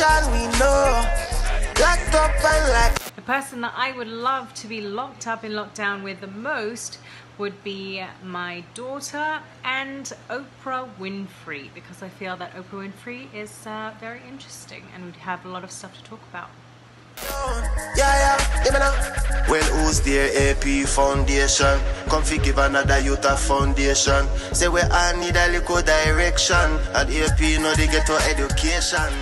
we know. Locked up and. The person that I would love to be locked up in lockdown with the most would be my daughter and Oprah Winfrey because I feel that Oprah Winfrey is uh, very interesting and would have a lot of stuff to talk about. Well, there? AP Foundation. Come fi give another youth a foundation. Say we all need a little direction. And AP know they get to education.